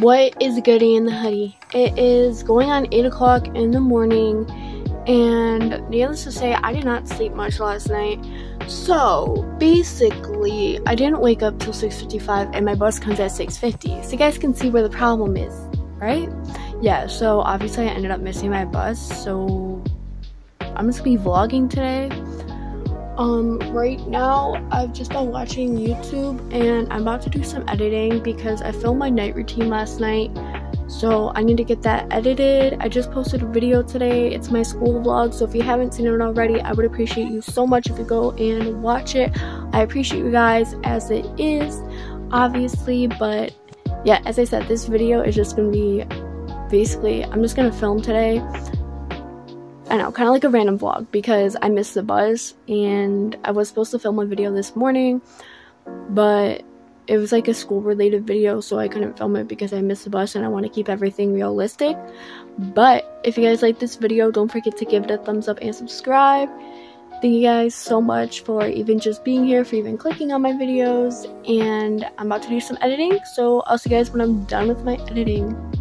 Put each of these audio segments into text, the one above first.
What is goody in the hoodie? It is going on 8 o'clock in the morning, and needless to say, I did not sleep much last night. So basically, I didn't wake up till 6:55, and my bus comes at 6:50. So you guys can see where the problem is, right? Yeah. So obviously, I ended up missing my bus. So I'm just gonna be vlogging today. Um, right now, I've just been watching YouTube and I'm about to do some editing because I filmed my night routine last night. So I need to get that edited. I just posted a video today. It's my school vlog. So if you haven't seen it already, I would appreciate you so much if you go and watch it. I appreciate you guys as it is, obviously. But yeah, as I said, this video is just going to be basically, I'm just going to film today I know, kind of like a random vlog because I missed the bus and I was supposed to film a video this morning, but it was like a school related video, so I couldn't film it because I missed the bus and I want to keep everything realistic. But if you guys like this video, don't forget to give it a thumbs up and subscribe. Thank you guys so much for even just being here, for even clicking on my videos, and I'm about to do some editing, so I'll see you guys when I'm done with my editing.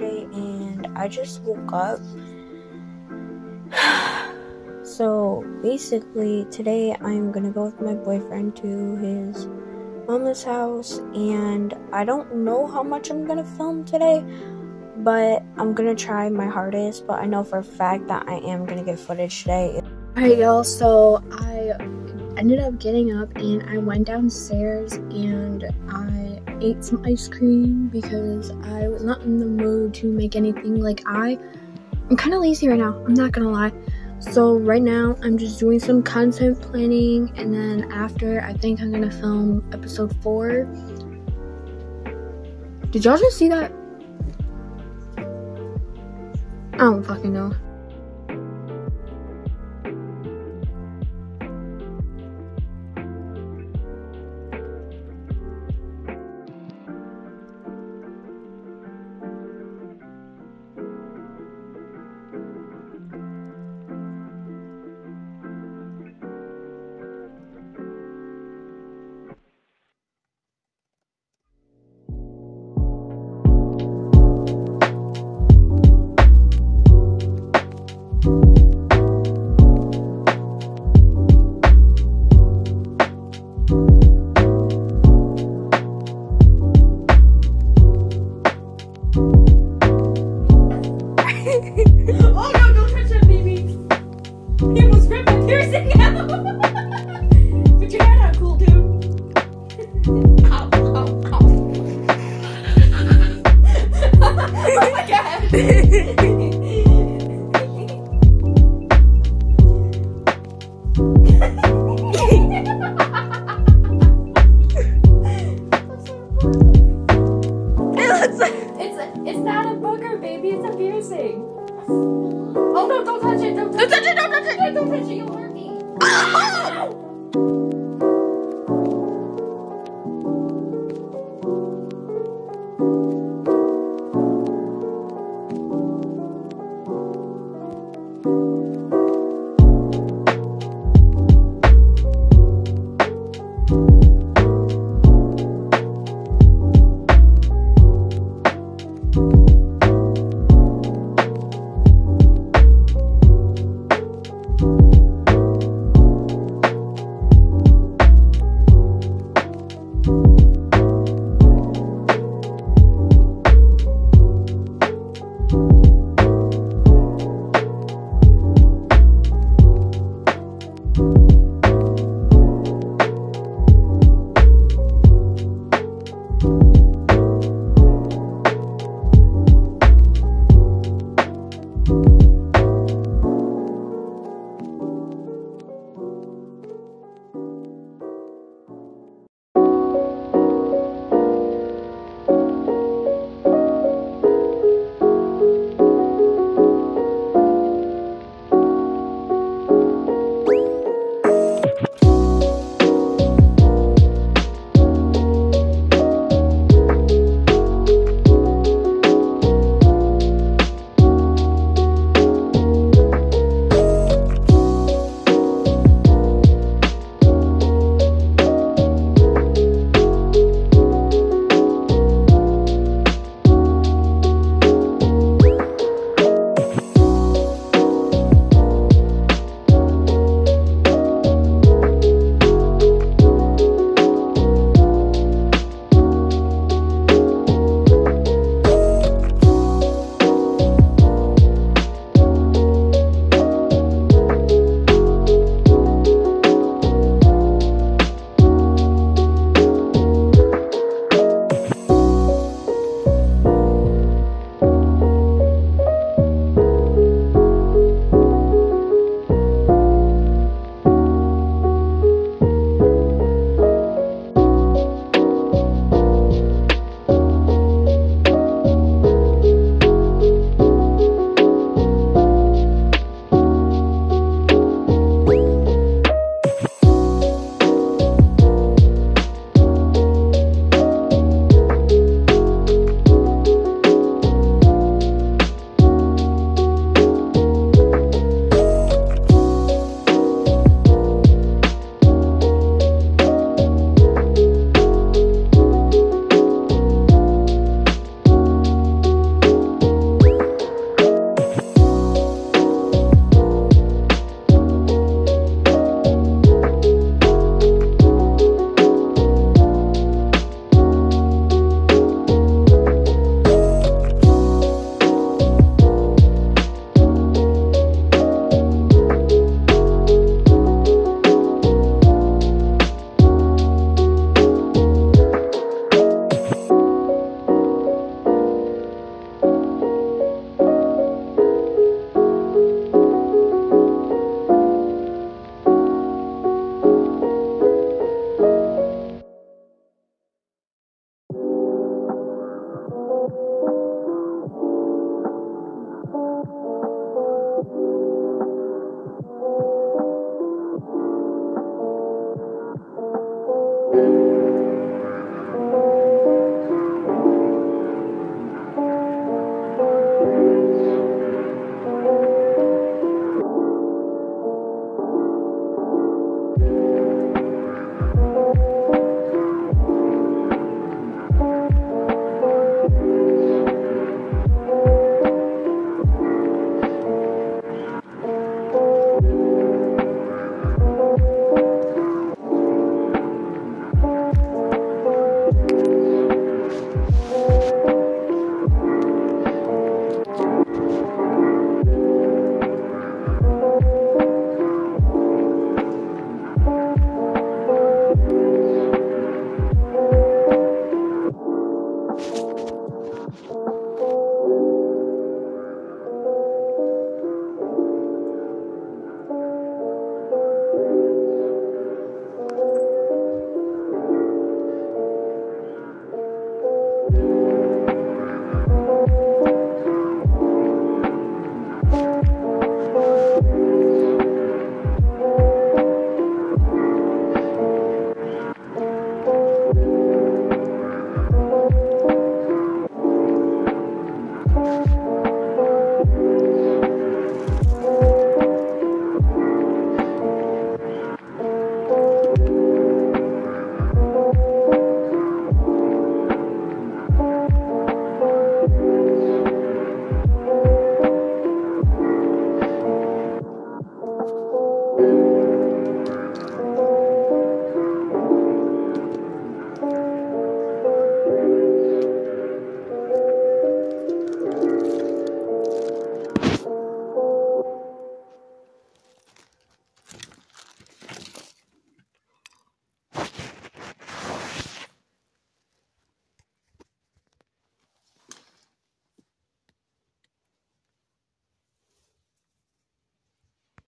And I just woke up. so basically, today I'm gonna go with my boyfriend to his mama's house, and I don't know how much I'm gonna film today, but I'm gonna try my hardest. But I know for a fact that I am gonna get footage today. Alright, y'all. So I ended up getting up and I went downstairs and I ate some ice cream because I was not in the mood to make anything. Like I I'm kind of lazy right now I'm not gonna lie. So right now I'm just doing some content planning and then after I think I'm gonna film episode 4 did y'all just see that? I don't fucking know oh